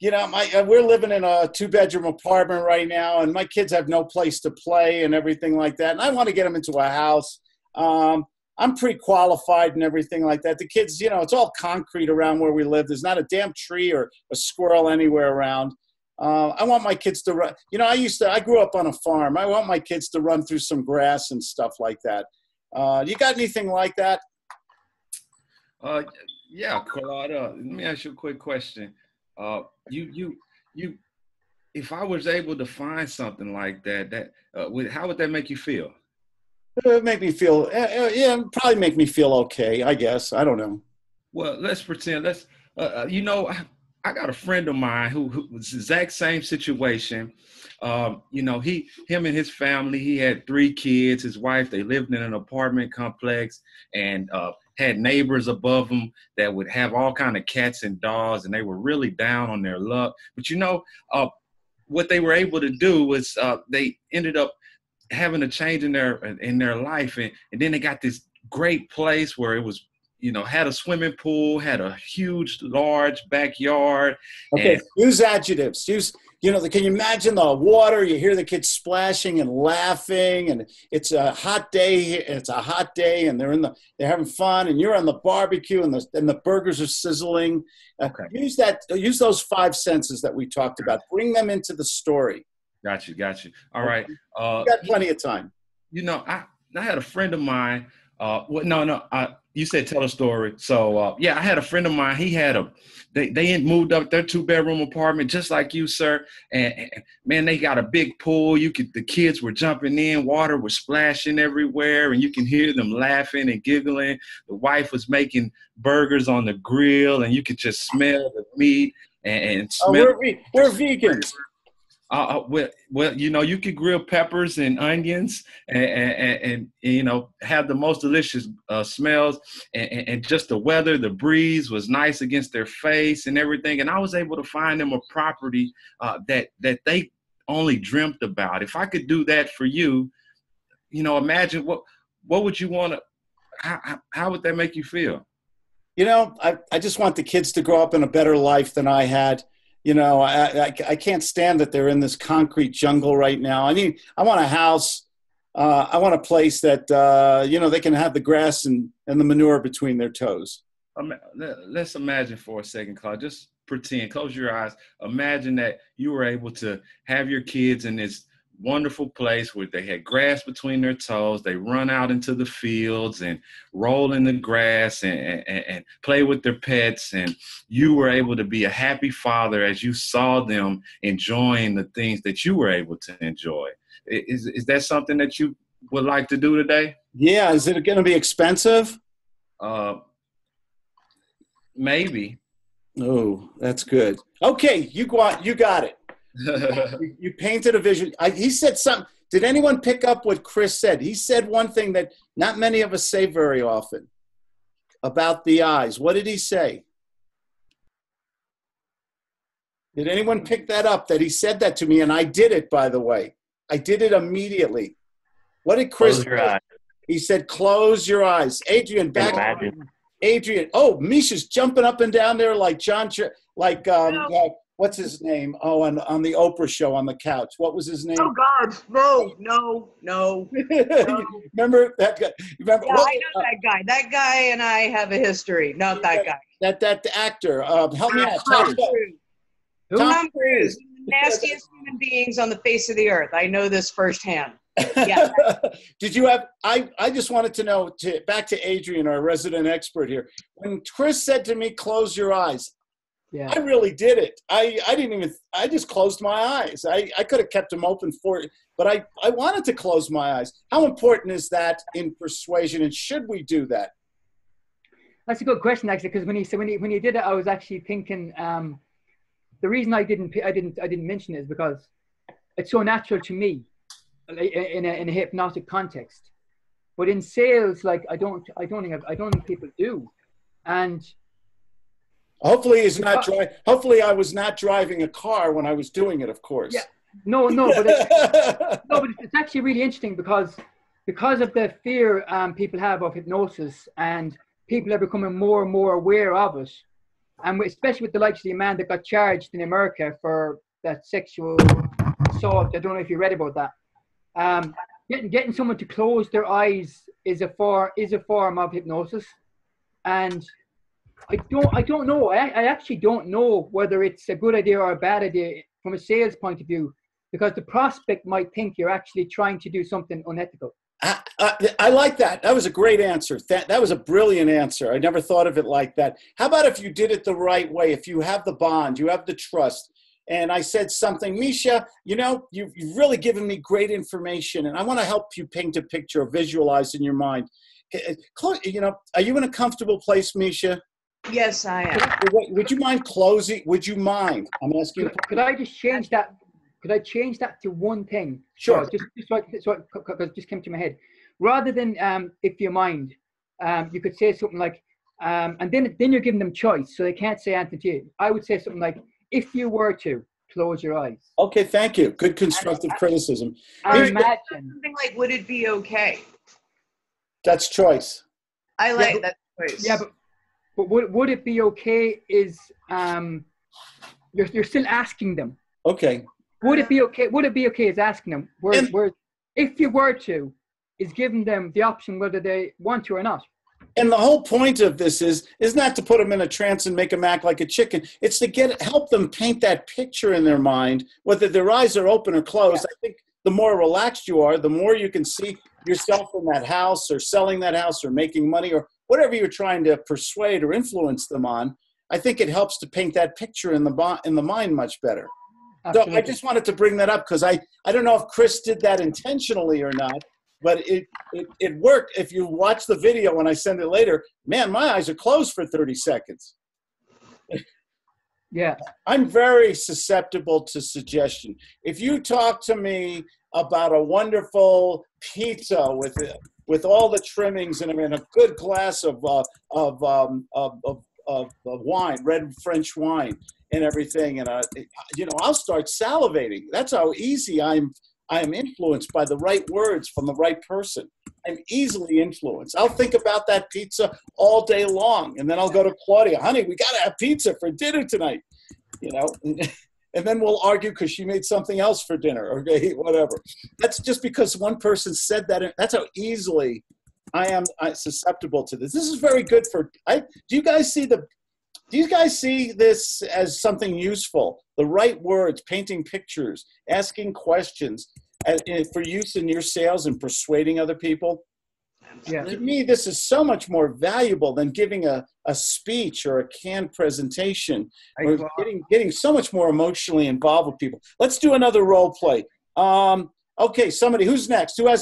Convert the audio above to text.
you know, my uh, we're living in a two bedroom apartment right now, and my kids have no place to play and everything like that. And I want to get them into a house. Um, I'm pre-qualified and everything like that. The kids, you know, it's all concrete around where we live. There's not a damn tree or a squirrel anywhere around. Uh, I want my kids to run. You know, I used to. I grew up on a farm. I want my kids to run through some grass and stuff like that. Uh, you got anything like that? Uh, yeah. Uh, let me ask you a quick question. Uh, you, you, you. If I was able to find something like that, that uh, would, how would that make you feel? It would make me feel. Uh, yeah, probably make me feel okay. I guess. I don't know. Well, let's pretend. Let's. Uh, uh you know, I, I got a friend of mine who, who was the exact same situation. Um, you know, he, him and his family, he had three kids, his wife, they lived in an apartment complex and uh, had neighbors above them that would have all kind of cats and dogs and they were really down on their luck. But you know, uh, what they were able to do was uh, they ended up having a change in their in their life and, and then they got this great place where it was you know, had a swimming pool, had a huge, large backyard. Okay, and- use adjectives. Use, you know, can you imagine the water? You hear the kids splashing and laughing, and it's a hot day. It's a hot day, and they're in the they're having fun, and you're on the barbecue, and the and the burgers are sizzling. Uh, okay. use that. Use those five senses that we talked about. Bring them into the story. Got you. Got you. All right. Uh, you got plenty of time. You know, I I had a friend of mine. Uh, well, no, no. I, you said tell a story. So uh, yeah, I had a friend of mine. He had a they they moved up their two bedroom apartment just like you, sir. And, and, man, they got a big pool. You could the kids were jumping in, water was splashing everywhere, and you can hear them laughing and giggling. The wife was making burgers on the grill, and you could just smell the meat and, and smell. Oh, we're, we're vegans. Uh, well, well, you know, you could grill peppers and onions, and, and, and, and you know, have the most delicious uh, smells, and, and, just the weather, the breeze was nice against their face and everything. And I was able to find them a property uh, that that they only dreamt about. If I could do that for you, you know, imagine what what would you want to? How, how would that make you feel? You know, I, I just want the kids to grow up in a better life than I had you know, I, I, I, can't stand that they're in this concrete jungle right now. I mean, I want a house. Uh, I want a place that, uh, you know, they can have the grass and, and the manure between their toes. Um, let's imagine for a second, Claude. Just pretend, close your eyes. Imagine that you were able to have your kids in this wonderful place where they had grass between their toes. They run out into the fields and roll in the grass and, and, and, play with their pets. And you were able to be a happy father as you saw them enjoying the things that you were able to enjoy. Is, is that something that you would like to do today? Yeah. Is it going to be expensive? Uh, maybe. Oh, that's good. Okay, you got you got it you, you, painted a vision. I, he said something. Did anyone pick up what Chris said? He said one thing that not many of us say very often about the eyes. What did he say? Did anyone pick that up? That he said that to me, and I did it. By the way, I did it immediately. What did Chris? He said, "Close your eyes." Adrian, back. Adrian. Oh, Misha's jumping up and down there like John, like um, uh, what's his name? Oh, on on the Oprah show on the couch. What was his name? Oh God, no, no, no. no. remember that guy? Remember? Yeah, I know uh, that guy. That guy and I have a history. Not that guy. That that actor. Uh, help me out. Tom Cruise. Tom Cruise. Nastiest human beings on the face of the earth. I know this firsthand. Yeah. Did you have? I I just wanted to know. To, back to Adrian, our resident expert here. When Chris said to me, "Close your eyes," Yeah. I really did it. I, I didn't even, I just closed my eyes. I, I could have kept them open for it, but I, I wanted to close my eyes. How important is that in persuasion and should we do that? That's a good question, actually, because when he said when he when he did it, I was actually thinking. Um, the reason I didn't I didn't I didn't mention it is because it's so natural to me in a, in a hypnotic context, but in sales, like I don't I don't think I don't think people do, and Hopefully, he's not driving. Hopefully, I was not driving a car when I was doing it. Of course. Yeah. No, no, but it's, no, but it's actually really interesting because because of the fear um, people have of hypnosis and people are becoming more and more aware of it. and especially with the likes of the man that got charged in America for that sexual assault. I don't know if you read about that. Um, getting getting someone to close their eyes is a for is a form of hypnosis, and I don't I don't know. I, I actually don't know whether it's a good idea or a bad idea from a sales point of view, because the prospect might think you're actually trying to do something unethical. I, I, I, like that. That was a great answer. That that was a brilliant answer. I never thought of it like that. How about if you did it the right way? If you have the bond, you have the trust, and I said something, Misha, you know, you've, you've really given me great information, and I want to help you paint a picture or visualize in your mind. Eh, you know, are you in a comfortable place, Misha? Yes, I am. Would you mind closing? Would you mind? I'm asking. Could, could I just change that could I change that to one thing? Sure. So just just so, so because just came to my head. Rather than um, if you mind, um, you could say something like, um, and then then you're giving them choice, so they can't say anything to you. I would say something like, if you were to close your eyes. Okay, thank you. Good constructive I, criticism. I imagine something like, would it be okay? That's choice. I like yeah, that choice. Yeah, but but would would it be okay? Is um, you're you're still asking them. Okay. Would it be okay? Would it be okay? Is asking them where, and, where if you were to, is giving them the option whether they want to or not. And the whole point of this is is not to put them in a trance and make them act like a chicken. It's to get help them paint that picture in their mind, whether their eyes are open or closed. Yeah. I think the more relaxed you are, the more you can see yourself in that house or selling that house or making money or whatever you're trying to persuade or influence them on. I think it helps to paint that picture in the in the mind much better. Absolutely. So I just wanted to bring that up because I, I don't know if Chris did that intentionally or not, but it, it, it worked. If you watch the video when I send it later, man, my eyes are closed for 30 seconds. Yeah. I'm very susceptible to suggestion. If you talk to me about a wonderful pizza with with all the trimmings and, and a good glass of uh, of, um, of, of, of, wine, red French wine, and everything. And, uh, you know, I'll start salivating. That's how easy I'm. I am influenced by the right words from the right person. I'm easily influenced. I'll think about that pizza all day long, and then I'll go to Claudia, honey, we got to have pizza for dinner tonight. You know, and then we'll argue because she made something else for dinner or whatever. That's just because one person said that. That's how easily I am susceptible to this. This is very good for. I do you guys see the do you guys see this as something useful? The right words, painting pictures, asking questions uh, for use in your sales and persuading other people? Yeah. To me, this is so much more valuable than giving a, a speech or a canned presentation or getting, getting so much more emotionally involved with people. Let's do another role play. Um, okay, somebody, who's next? Who has